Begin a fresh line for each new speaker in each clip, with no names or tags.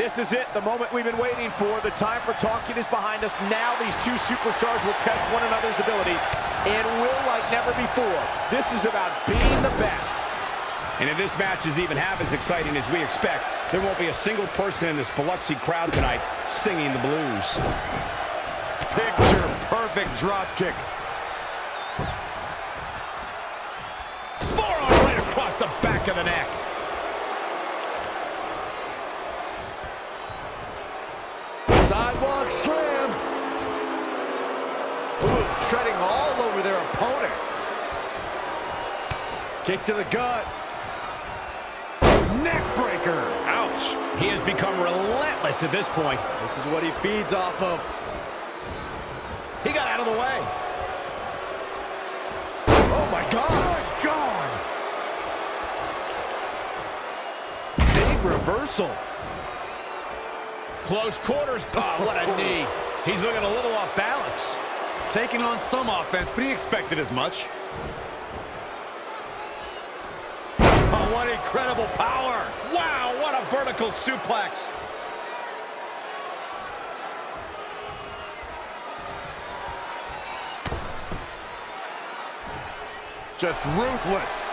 This is it, the moment we've been waiting for. The time for talking is behind us. Now these two superstars will test one another's abilities and will like never before. This is about being the best.
And if this match is even half as exciting as we expect, there won't be a single person in this Biloxi crowd tonight singing the blues.
Picture perfect drop kick.
Forearm right across the back of the neck.
Sidewalk slam. Ooh, treading all over their opponent. Kick to the gut. Neck breaker.
Ouch. He has become relentless at this point.
This is what he feeds off of.
He got out of the way.
Oh my God.
Oh Big reversal.
Close quarters. Oh, what a knee. He's looking a little off balance.
Taking on some offense, but he expected as much.
Oh, what incredible power. Wow, what a vertical suplex.
Just ruthless.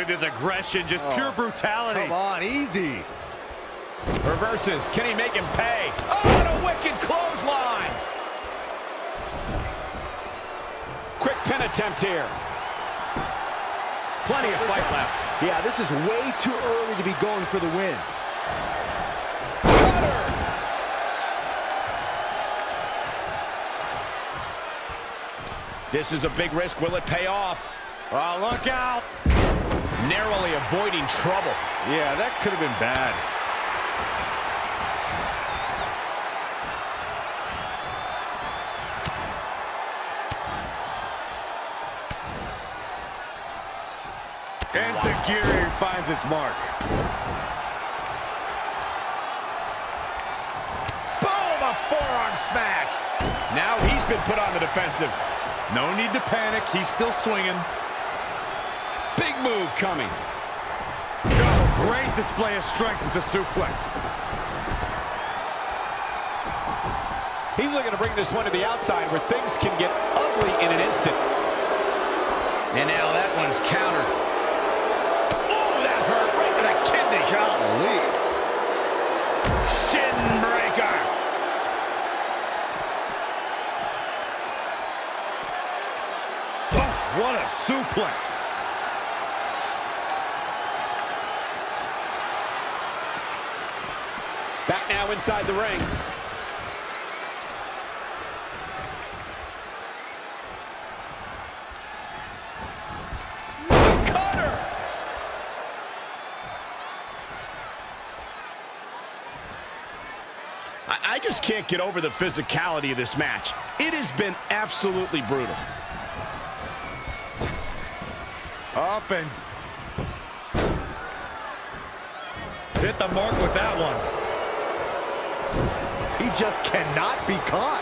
Look at his aggression, just
Oh.
pure brutality.
Come on, easy.
Reverses. Can he make him pay? Oh, what a wicked clothesline. Quick pin attempt here. Plenty of fight left.
Yeah, this is way too early to be going for the win.
This is a big risk. Will it pay off?
Oh, look out.
Narrowly avoiding trouble.
Yeah, that could have been bad. Enziguri finds its mark.
Boom! A forearm smack. Now he's been put on the defensive.
No need to panic. He's still swinging.
Big move coming.
Oh, great display of strength with the suplex.
He's looking to bring this one to the outside where things can get ugly in an instant.
And now that one's countered. Oh, that hurt right to the kidney. Golly. Shin breaker.
Oh, what a suplex.
Back now inside the ring.
I, I just can't get over the physicality of this match. It has been absolutely brutal.
Up and hit the mark with that one.
He just cannot be caught.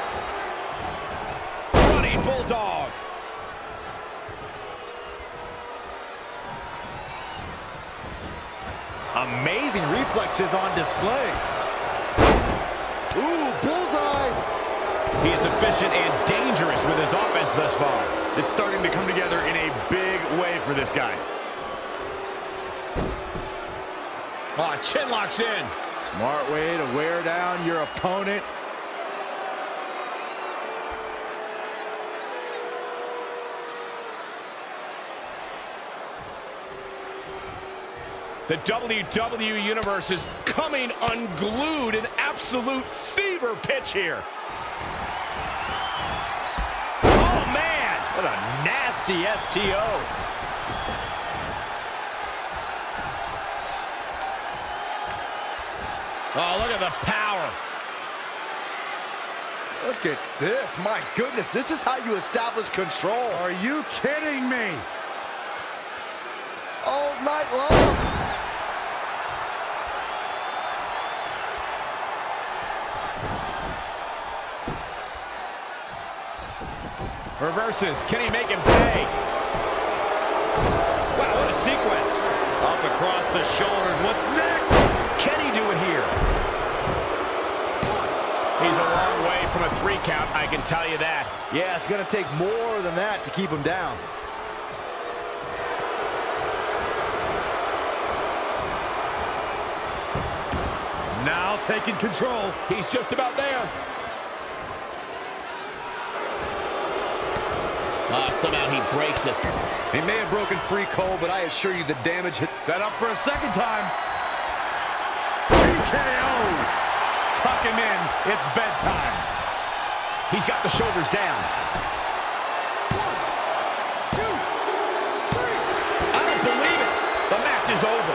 Running Bulldog.
Amazing reflexes on display. Ooh, bullseye.
He is efficient and dangerous with his offense thus far.
It's starting to come together in a big way for this guy.
Oh, chin locks in.
Smart way to wear down your opponent.
The WWE Universe is coming unglued, an absolute fever pitch here. Oh, man!
What a nasty STO.
Oh, look at the power.
Look at this. My goodness, this is how you establish control.
Are you kidding me?
All night long.
Reverses. Can he make him pay? Wow, what a sequence.
Up across the shoulders. What's next?
Can he do it here?
He's a long way from a three count, I can tell you that.
Yeah, it's going to take more than that to keep him down.
Now taking control.
He's just about there.
Uh, somehow he breaks it.
He may have broken free, Cole, but I assure you the damage has...
Set up for a second time. TKO. Tuck him in. It's bedtime.
He's got the shoulders down. I don't believe it. The match is over.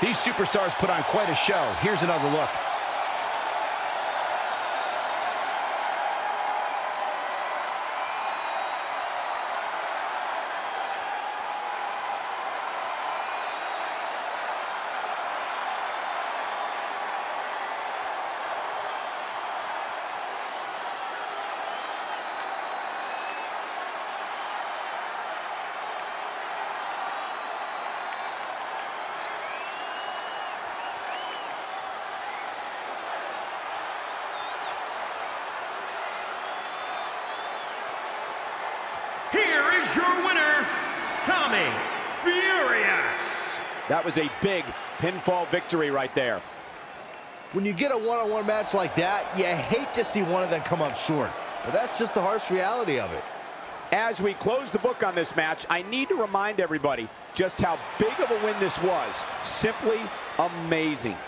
These superstars put on quite a show. Here's another look.
Here is your winner, Tommy Furious.
That was a big pinfall victory right there.
When you get a one-on-one -on -one match like that, you hate to see one of them come up short. But that's just the harsh reality of it.
As we close the book on this match, I need to remind everybody just how big of a win this was. Simply amazing.